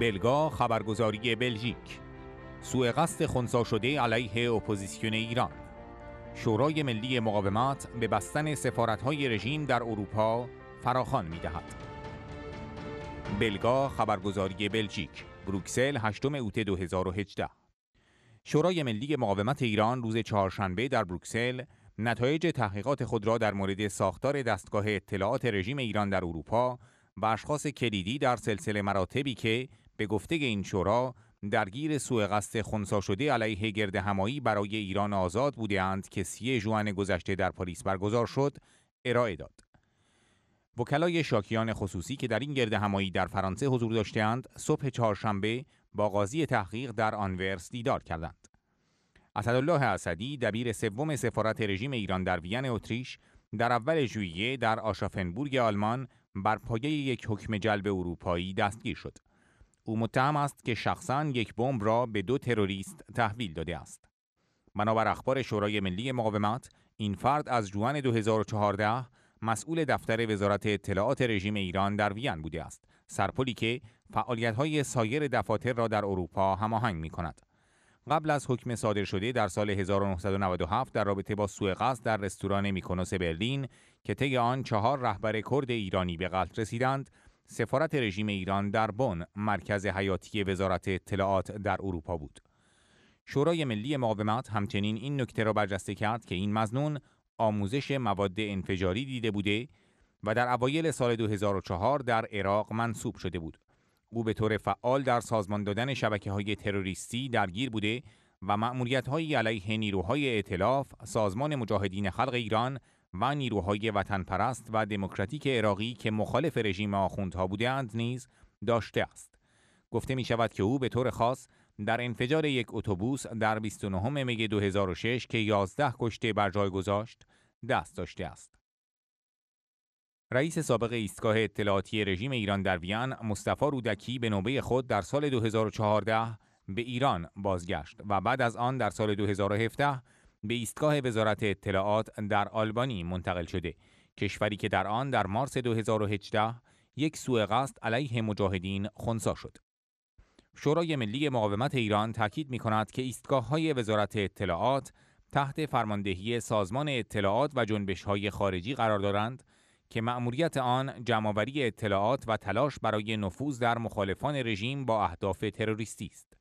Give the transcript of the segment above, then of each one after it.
بلگا خبرگزاری بلژیک. سوء قصد خونسا شده علیه اپوزیسیون ایران. شورای ملی مقاومت به بستن سفارت‌های رژیم در اروپا فراخوان می‌دهد. بلگا خبرگزاری بلژیک بروکسل 8 اوت 2018 شورای ملی مقاومت ایران روز چهارشنبه در بروکسل نتایج تحقیقات خود را در مورد ساختار دستگاه اطلاعات رژیم ایران در اروپا و اشخاص کلیدی در سلسله مراتبی که به گفته این شورا درگیر سوء قصد خونسا شده علیه گرد همایی برای ایران آزاد بودهاند که سی جوان گذشته در پاریس برگزار شد ارائه داد. وکلای شاکیان خصوصی که در این گرد همایی در فرانسه حضور داشتهاند صبح چهارشنبه با قاضی تحقیق در آنورس دیدار کردند. اسدالله اسدی دبیر سوم سفارت رژیم ایران در وین اتریش در اول ژوئیه در آشافنبورگ آلمان بر پایه یک حکم جلب اروپایی دستگیر شد. او متهم است که شخصا یک بمب را به دو تروریست تحویل داده است. بنابر اخبار شورای ملی مقاومت، این فرد از جوان 2014 مسئول دفتر وزارت اطلاعات رژیم ایران در وین بوده است. سرپلی که فعالیت‌های سایر دفاتر را در اروپا هماهنگ می کند. قبل از حکم صادر شده در سال 1997 در رابطه با سوء قصد در رستوران میکونوس برلین که طی آن چهار رهبر کرد ایرانی به قتل رسیدند سفارت رژیم ایران در بن مرکز حیاتی وزارت اطلاعات در اروپا بود. شورای ملی مقاومت همچنین این نکته را برجسته کرد که این مزنون آموزش مواد انفجاری دیده بوده و در اوایل سال 2004 در عراق منصوب شده بود. او به طور فعال در سازمان دادن شبکه های تروریستی درگیر بوده و مأموریت علیه نیروهای ائتلاف، سازمان مجاهدین خلق ایران و نیروهای وطن پرست و دموکراتیک عراقی که مخالف رژیم آخوندها بودند نیز داشته است. گفته می شود که او به طور خاص در انفجار یک اتوبوس در 29 می 2006 که 11 کشته بر جای گذاشت دست داشته است. رئیس سابق ایستگاه اطلاعاتی رژیم ایران در وین مصطفی رودکی به نوبه خود در سال 2014 به ایران بازگشت و بعد از آن در سال 2017 به ایستگاه وزارت اطلاعات در آلبانی منتقل شده کشوری که در آن در مارس 2018 یک سوء قصد علیه مجاهدین خونسا شد شورای ملی مقاومت ایران تاکید می کند که ایستگاه های وزارت اطلاعات تحت فرماندهی سازمان اطلاعات و جنبش های خارجی قرار دارند که مأموریت آن جمعآوری اطلاعات و تلاش برای نفوذ در مخالفان رژیم با اهداف تروریستی است.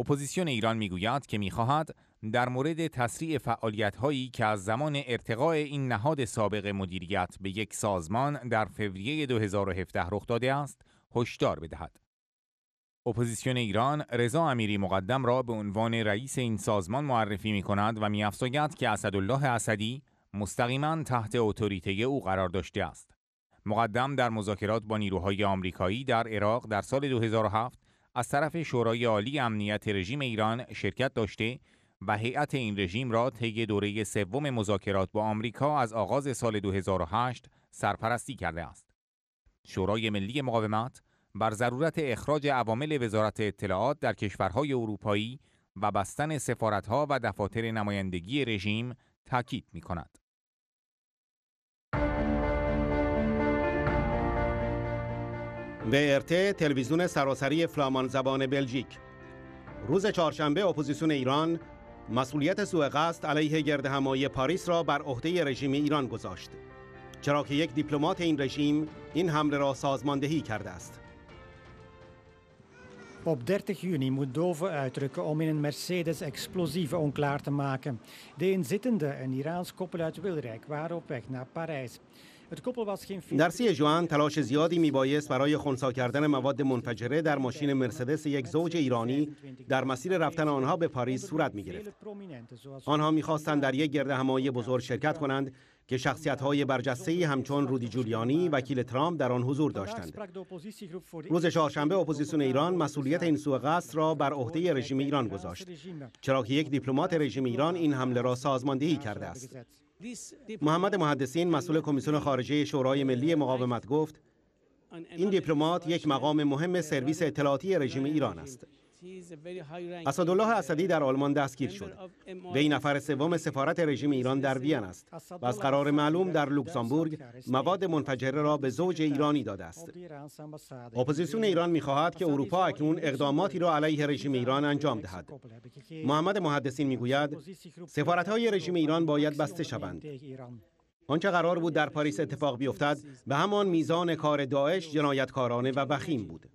اپوزیسیون ایران می‌گوید که می‌خواهد در مورد تسریع فعالیت هایی که از زمان ارتقاء این نهاد سابق مدیریت به یک سازمان در فوریه 2017 رخ داده است هشدار بدهد. اپوزیسیون ایران رضا امیری مقدم را به عنوان رئیس این سازمان معرفی می کند و می که اسدالله اسدی مستقیما تحت اتوریته او قرار داشته است. مقدم در مذاکرات با نیروهای آمریکایی در عراق در سال 2007 از طرف شورای عالی امنیت رژیم ایران شرکت داشته و هیئت این رژیم را طی دوره سوم مذاکرات با آمریکا از آغاز سال 2008 سرپرستی کرده است. شورای ملی مقاومت بر ضرورت اخراج عوامل وزارت اطلاعات در کشورهای اروپایی و بستن سفارتها و دفاتر نمایندگی رژیم تاکید می کند. VRT تلویزیون سراسری فلامان زبان بلژیک روز چهارشنبه اپوزیسیون ایران مسئولیت سوء قصد علیه گرد همایی پاریس را بر عهده رژیم ایران گذاشت چرا که یک دیپلمات این رژیم این حمله را سازماندهی کرده است Op 30 juni moest DOVO uitrukken om in een Mercedes explosieven onklaar te maken. De inzittende, een Iraans koppel uit Wilrijk, waren op weg naar Parijs. در سی ژوئن تلاش زیادی میبایست برای خونسا کردن مواد منفجره در ماشین مرسدس یک زوج ایرانی در مسیر رفتن آنها به پاریس صورت می گرفت. آنها می‌خواستند در یک گرد همایی بزرگ شرکت کنند که شخصیت های برجسته همچون رودی جولیانی وکیل ترامپ در آن حضور داشتند. روز چهارشنبه اپوزیسیون ایران مسئولیت این سوء قصد را بر عهده رژیم ایران گذاشت چرا که یک دیپلمات رژیم ایران این حمله را سازماندهی کرده است. محمد محدثین مسئول کمیسیون خارجه شورای ملی مقاومت گفت این دیپلمات یک مقام مهم سرویس اطلاعاتی رژیم ایران است. اسدالله اسدی در آلمان دستگیر شد. وی نفر سوم سفارت رژیم ایران در وین است و از قرار معلوم در لوکزامبورگ مواد منفجره را به زوج ایرانی داده است. اپوزیسیون ایران می‌خواهد که اروپا اکنون اقداماتی را علیه رژیم ایران انجام دهد. محمد محدثین می‌گوید سفارت‌های رژیم ایران باید بسته شوند. آنچه قرار بود در پاریس اتفاق بیفتد به همان میزان کار داعش جنایتکارانه و وخیم بود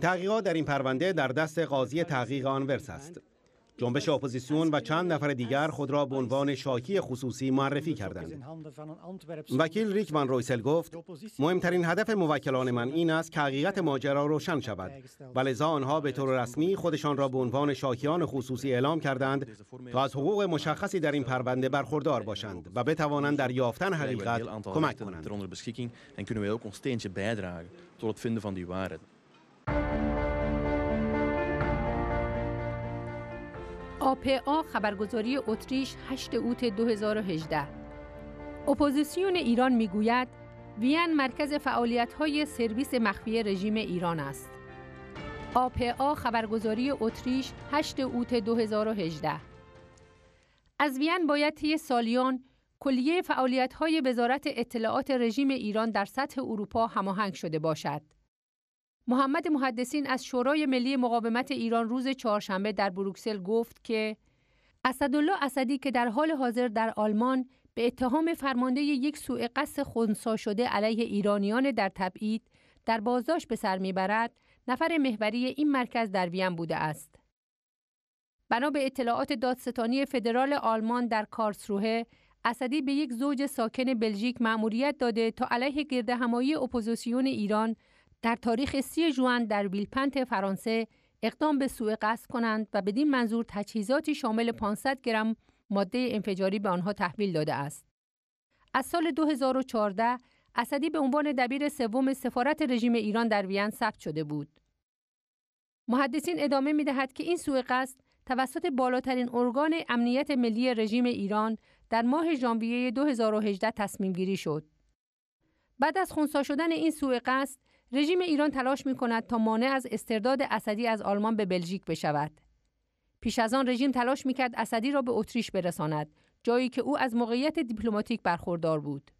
تحقیقات در این پرونده در دست قاضی تحقیق آنتورپ است جنبش اپوزیسیون و چند نفر دیگر خود را به عنوان شاکی خصوصی معرفی کردند. وکیل ریک من رویسل گفت مهمترین هدف موکلان من این است که حقیقت ماجرا روشن شود و لذا آنها به طور رسمی خودشان را به عنوان شاکیان خصوصی اعلام کردند تا از حقوق مشخصی در این پرونده برخوردار باشند و بتوانند در یافتن حقیقت کمک کنند. آپا خبرگزاری اتریش 8 اوت 2018 اپوزیسیون ایران می‌گوید وین مرکز های سرویس مخفی رژیم ایران است. آپا خبرگزاری اتریش 8 اوت 2018 از وین باید طی سالیان کلیه های وزارت اطلاعات رژیم ایران در سطح اروپا هماهنگ شده باشد. محمد محدثین از شورای ملی مقاومت ایران روز چهارشنبه در بروکسل گفت که اسدالله اسدی که در حال حاضر در آلمان به اتهام فرمانده یک سوء قصد خونسا شده علیه ایرانیان در تبعید در بازداشت به سر می‌برد نفر محوری این مرکز در وین بوده است. بنا به اطلاعات دادستانی فدرال آلمان در کارلسروهه اسدی به یک زوج ساکن بلژیک مأموریت داده تا علیه گردهمایی اپوزیسیون ایران در تاریخ سی ژوئن در ویلپنت فرانسه اقدام به سوء قصد کنند و بدین منظور تجهیزاتی شامل 500 گرم ماده انفجاری به آنها تحویل داده است. از سال 2014 اسدی به عنوان دبیر سوم سفارت رژیم ایران در وین ثبت شده بود. محدثین ادامه می دهد که این سوء قصد توسط بالاترین ارگان امنیت ملی رژیم ایران در ماه ژانویه 2018 تصمیم گیری شد. بعد از خونسا شدن این سوء قصد رژیم ایران تلاش می کند تا مانع از استرداد اسدی از آلمان به بلژیک بشود. پیش از آن رژیم تلاش می کرد اسدی را به اتریش برساند، جایی که او از موقعیت دیپلماتیک برخوردار بود.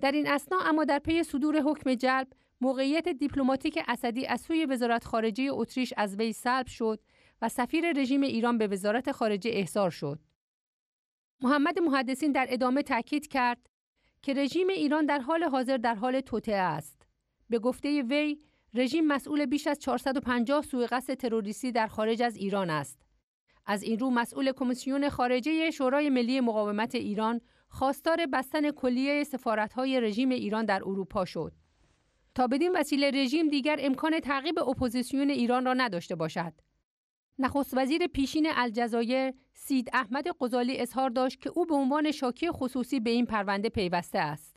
در این اثنا اما در پی صدور حکم جلب، موقعیت دیپلماتیک اسدی از سوی وزارت خارجه اتریش از وی سلب شد و سفیر رژیم ایران به وزارت خارجه احضار شد. محمد محدثین در ادامه تاکید کرد که رژیم ایران در حال حاضر در حال توطئه است. به گفته وی رژیم مسئول بیش از 450 سوء قصد تروریستی در خارج از ایران است. از این رو مسئول کمیسیون خارجه شورای ملی مقاومت ایران خواستار بستن کلیه سفارت‌های رژیم ایران در اروپا شد. تا بدین وسیله رژیم دیگر امکان تعقیب اپوزیسیون ایران را نداشته باشد. نخست وزیر پیشین الجزایر سید احمد غزالی اظهار داشت که او به عنوان شاکی خصوصی به این پرونده پیوسته است.